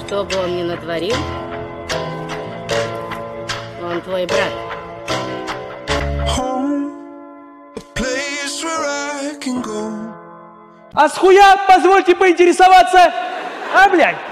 Что бы он ни натворил, он твой брат. А с хуя, позвольте поинтересоваться? А, блядь?